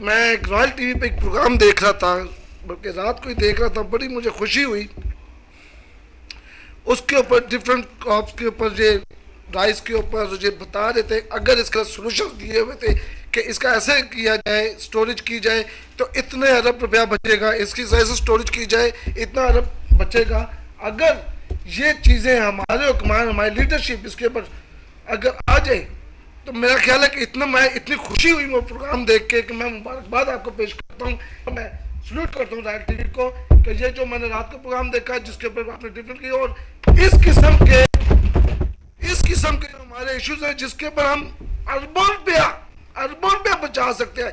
मैं एक royal TV पे एक प्रोग्राम देख रहा था, बल्कि रात को ही देख रहा था, बड़ी मुझे खुशी हुई। उसके ऊपर डिफरेंट क्रॉप्स के ऊपर ये राइस के ऊपर ये बता रहे थे, अगर इसका सोल्यूशन दिए हुए थे कि इसका ऐसे किया जाए स्टोरेज की जाए तो इतने अरब रुपया बचेगा, इसकी ऐसे स्टोरेज की जाए, इतना अरब बचेगा। अगर ये चीज़ें हमारे हुक्मान हमारी लीडरशिप इसके ऊपर अगर आ जाए तो मेरा ख्याल है कि इतना मैं इतनी खुशी हुई वो प्रोग्राम देख के कि मैं मुबारकबाद आपको पेश करता हूँ। मैं सल्यूट करता हूँ राइट टीवी को कि ये जो मैंने रात को प्रोग्राम देखा, जिसके ऊपर आपने डिफरेंट किया और इस किस्म के, इस किस्म के हमारे इश्यूज़ हैं, जिसके ऊपर हम अरबों रुपया अरबों रुपया बचा सकते हैं।